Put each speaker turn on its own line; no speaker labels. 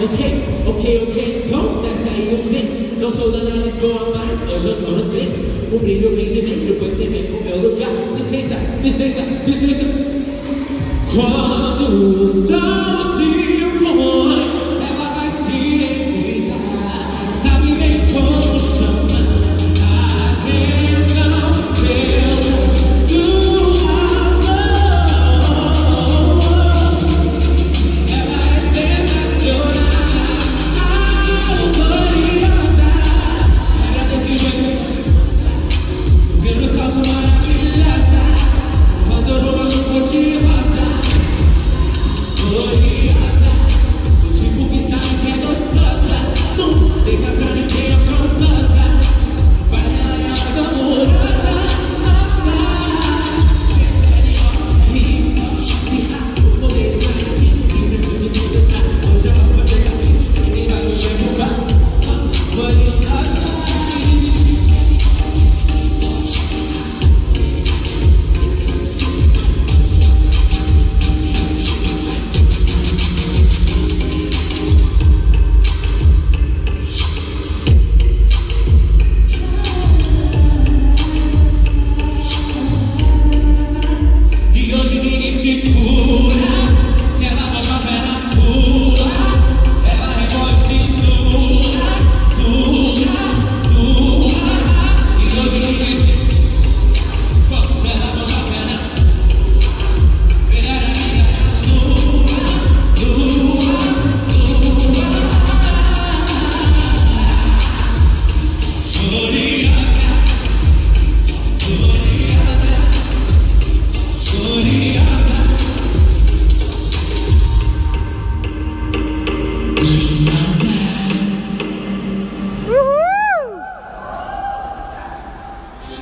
Ok, ok, ok, quand t'as ça et on fixe Dans son analyse pour un mal, un jeune dans le split. Oublie le règne le passé, mais pour faire le gars This is ça, Wierzę